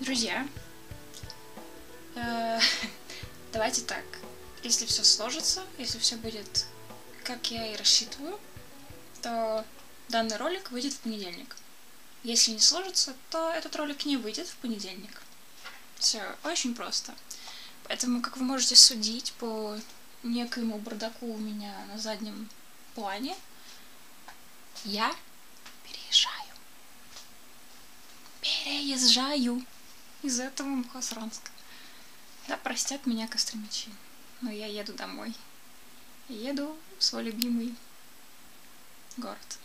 Друзья, э, давайте так. Если все сложится, если все будет как я и рассчитываю, то данный ролик выйдет в понедельник. Если не сложится, то этот ролик не выйдет в понедельник. Все очень просто. Поэтому, как вы можете судить по некоему бардаку у меня на заднем плане, я переезжаю. Переезжаю из этого Мухосранска. Да, простят меня костромичи, но я еду домой. Еду в свой любимый город.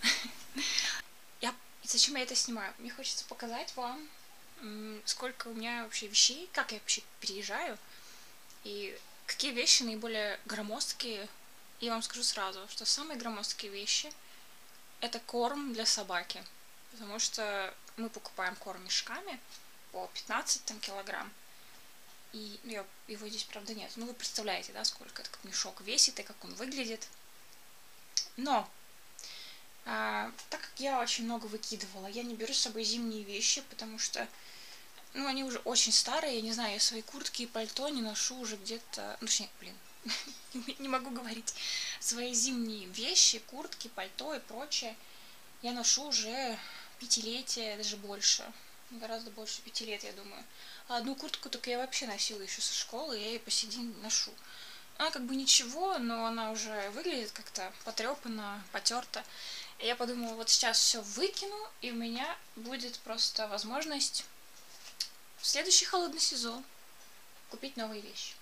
Я... Зачем я это снимаю? Мне хочется показать вам, сколько у меня вообще вещей, как я вообще переезжаю, и какие вещи наиболее громоздкие. И я вам скажу сразу, что самые громоздкие вещи — это корм для собаки. Потому что мы покупаем корм мешками по 15 там, килограмм. И ну, я, его здесь, правда, нет. Ну, вы представляете, да, сколько этот мешок весит и как он выглядит. Но, а, так как я очень много выкидывала, я не беру с собой зимние вещи, потому что, ну, они уже очень старые, я не знаю, я свои куртки и пальто не ношу уже где-то, ну, точнее, блин, не могу говорить, свои зимние вещи, куртки, пальто и прочее, я ношу уже пятилетие, даже больше, гораздо больше пяти лет, я думаю. А одну куртку только я вообще носила еще со школы, я ее по сей день ношу. Она как бы ничего, но она уже выглядит как-то потрепана, потерта. И я подумала, вот сейчас все выкину, и у меня будет просто возможность в следующий холодный сезон купить новые вещи.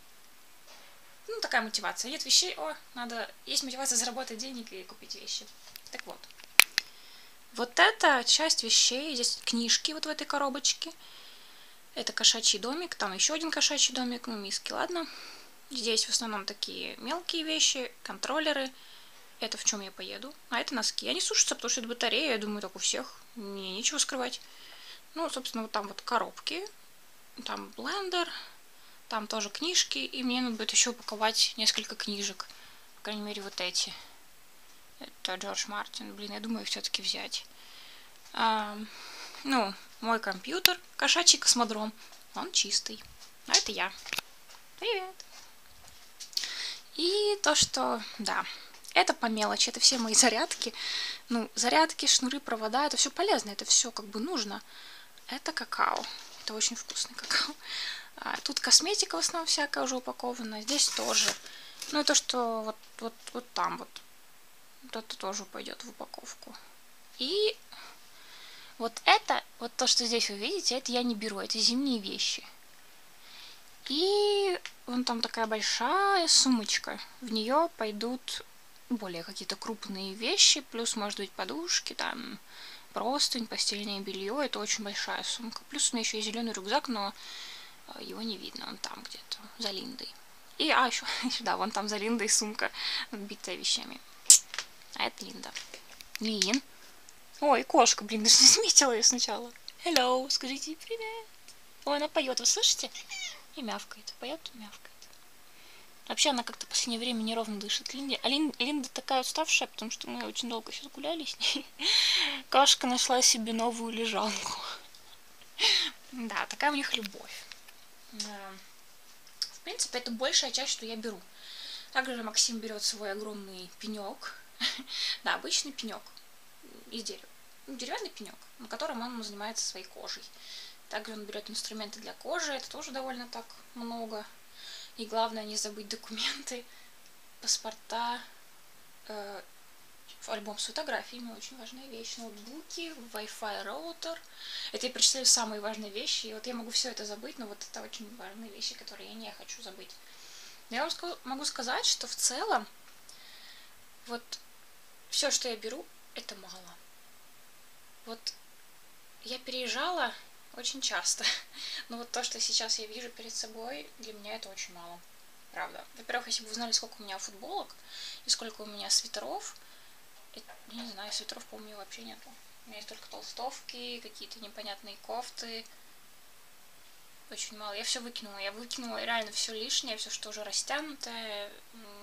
Ну, такая мотивация. Нет вещей, о, надо... Есть мотивация заработать денег и купить вещи. Так вот. Вот эта часть вещей, здесь книжки вот в этой коробочке. Это кошачий домик, там еще один кошачий домик, ну, миски, ладно. Здесь в основном такие мелкие вещи, контроллеры. Это в чем я поеду. А это носки. Они сушатся, потому что это батарея, я думаю, так у всех. Мне нечего скрывать. Ну, собственно, вот там вот коробки. Там блендер. Там тоже книжки. И мне надо будет еще упаковать несколько книжек. По крайней мере, вот эти. Это Джордж Мартин. Блин, я думаю, их все-таки взять. А, ну, мой компьютер, кошачий космодром. Он чистый. А это я. Привет. И то, что, да, это по мелочи, это все мои зарядки. Ну, зарядки, шнуры, провода, это все полезно, это все как бы нужно. Это какао. Это очень вкусный какао. А, тут косметика в основном всякая уже упакована. Здесь тоже. Ну и то, что вот, вот, вот там вот вот это тоже пойдет в упаковку. И вот это, вот то, что здесь вы видите, это я не беру, это зимние вещи. И вон там такая большая сумочка. В нее пойдут более какие-то крупные вещи, плюс, может быть, подушки, там, простынь, постельное белье. Это очень большая сумка. Плюс у меня еще есть зеленый рюкзак, но э, его не видно, он там где-то, за Линдой. И, а, еще, да, вон там за Линдой сумка, битая вещами. А это Линда. Лин. Ой, кошка, блин, даже не заметила ее сначала. Hello, скажите привет. Ой, она поет, вы слышите? И мявкает. Поет и мявкает. Вообще она как-то в последнее время неровно дышит. Линда, а Лин, Линда такая уставшая, потому что мы очень долго сейчас гуляли с ней. Кошка нашла себе новую лежанку. Да, такая у них любовь. В принципе, это большая часть, что я беру. Также Максим берет свой огромный пенек да, обычный пенек из дерева. Ну, деревянный пенек, на котором он занимается своей кожей. Также он берет инструменты для кожи, это тоже довольно так много. И главное не забыть документы, паспорта, э, альбом с фотографиями, очень важная вещь, ноутбуки, Wi-Fi роутер. Это я перечисляю самые важные вещи, и вот я могу все это забыть, но вот это очень важные вещи, которые я не хочу забыть. Но я вам могу сказать, что в целом вот все, что я беру, это мало. Вот я переезжала очень часто, но вот то, что сейчас я вижу перед собой, для меня это очень мало. Правда. Во-первых, если бы вы знали, сколько у меня футболок и сколько у меня свитеров, это, не знаю, свитеров, по-моему, вообще нету. У меня есть только толстовки, какие-то непонятные кофты. Очень мало. Я все выкинула. Я выкинула реально все лишнее, все, что уже растянутое,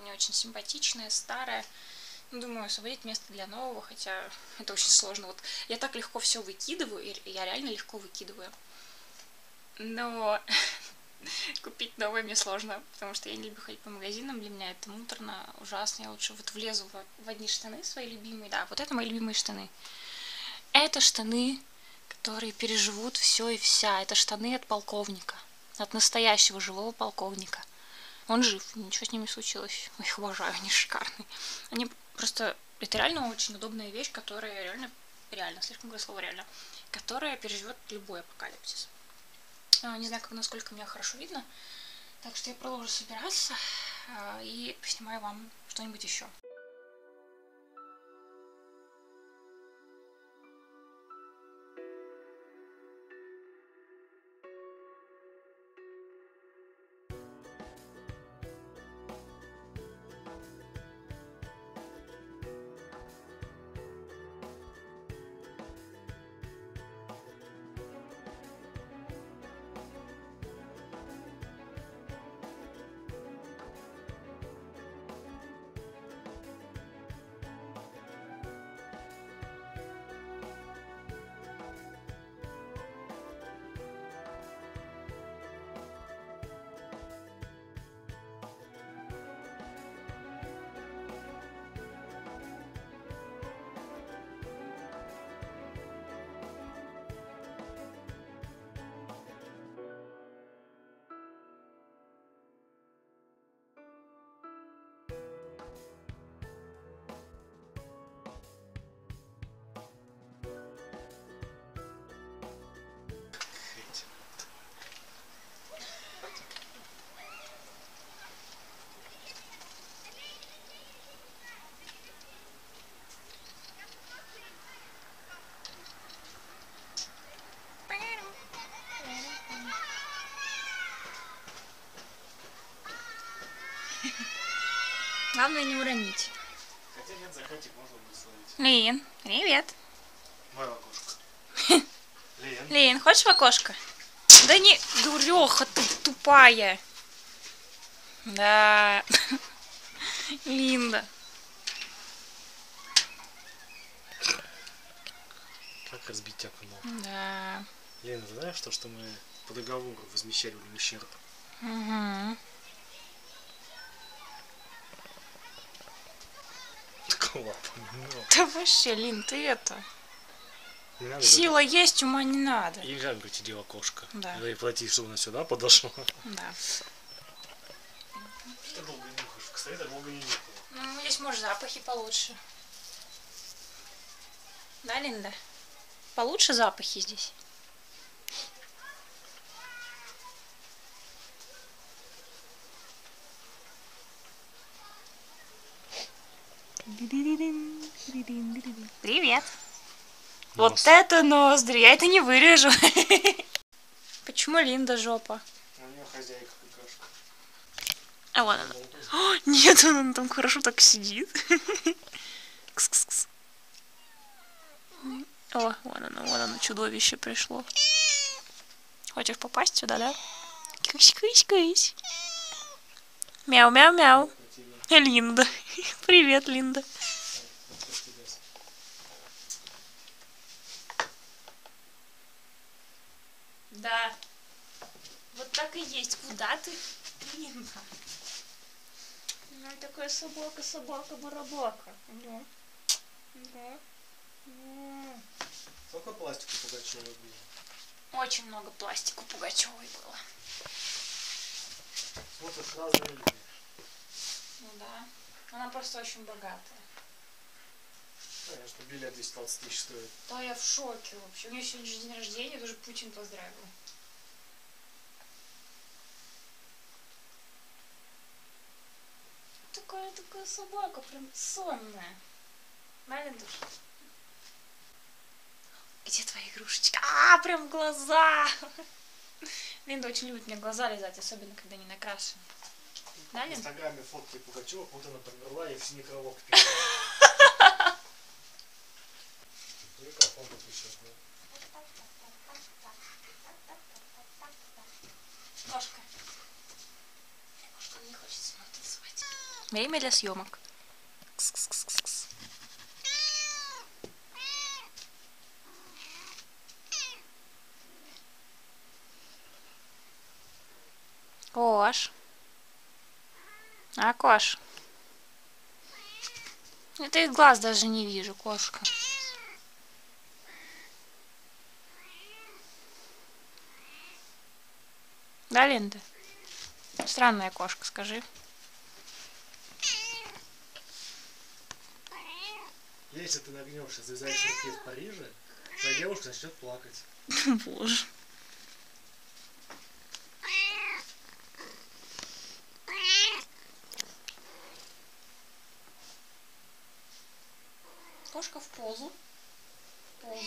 не очень симпатичное, старое. Думаю, освободить место для нового, хотя это очень сложно. Вот я так легко все выкидываю, и я реально легко выкидываю. Но купить новые мне сложно, потому что я не люблю ходить по магазинам, для меня это муторно, ужасно. Я лучше вот влезу в, в одни штаны свои любимые. Да, вот это мои любимые штаны. Это штаны, которые переживут все и вся. Это штаны от полковника. От настоящего живого полковника. Он жив, ничего с ними случилось. Я их обожаю, они шикарные. Они просто... Это реально очень удобная вещь, которая реально... Реально, слишком говорю слово реально. Которая переживет любой апокалипсис. А, не знаю, как, насколько меня хорошо видно. Так что я продолжу собираться а, и снимаю вам что-нибудь еще. Главное не уронить. Хотя нет, закатик можно будет словить. Лин, привет. Мое окошко. Лен. Лин, хочешь в окошко? Да не, дуреха ты тупая. Да. Линда. Как разбить окно? Да. Лена, знаешь то, что мы по договору возмещали ущерб? Угу. Да вообще, Лин, ты это... Не надо Сила есть, ума не надо. говорить. Нельзя говорить, иди в окошко. Да. Надо и платить, чтобы она сюда подошла. Да. Что долго не нюхаешь? Кстати, долго не нюхала. Ну, здесь, может, запахи получше. Да, Линда? Получше запахи здесь. Привет. Вот Нос. это ноздри, я это не вырежу. Почему Линда жопа? У нее хозяйка какашка. А вон она. О, нет, он там хорошо так сидит. Кс-кс-кс. О, вон оно, вон оно, чудовище пришло. Хочешь попасть сюда, да? Кысь-кысь-кысь. Мяу-мяу-мяу. Линда. Привет, Линда. Да. Вот так и есть. Куда ты, Линда? Ну, такая собака, собака, барабака. Да. Да. М. Сколько пластику Пугачева было? Очень много пластика Пугачевой было. Смотришь разные люди. Ну да. Она просто очень богатая. Конечно, билет 220 тысяч стоит. Да, я в шоке вообще. У нее сегодня же день рождения, даже Путин поздравил. Такая такая собака, прям сонная. Лендуш? Где твои игрушечки? А, прям глаза! Линда очень любит мне глаза лизать, особенно когда не накрашены. Да, В инстаграме фотки Пугачева, вот она померла, я в синий подключил. Кошка. Кошка не хочет танцевать. Время для съемок. Кс-кс-кс-кс. Кош. А, Кош. Это из глаз даже не вижу, кошка. Да, Линда? Странная кошка, скажи. Если ты нагнешься, завязаешь руки в Париже, твоя девушка начнет плакать. Боже. Кошка в позу. Позу.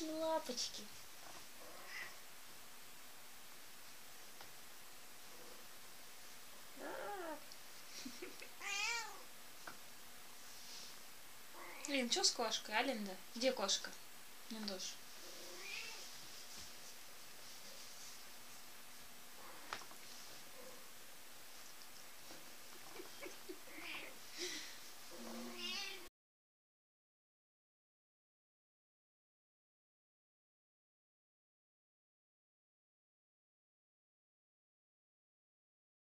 Лапочки. Лин, что с кошкой, а, Линда? Где кошка? Линдош.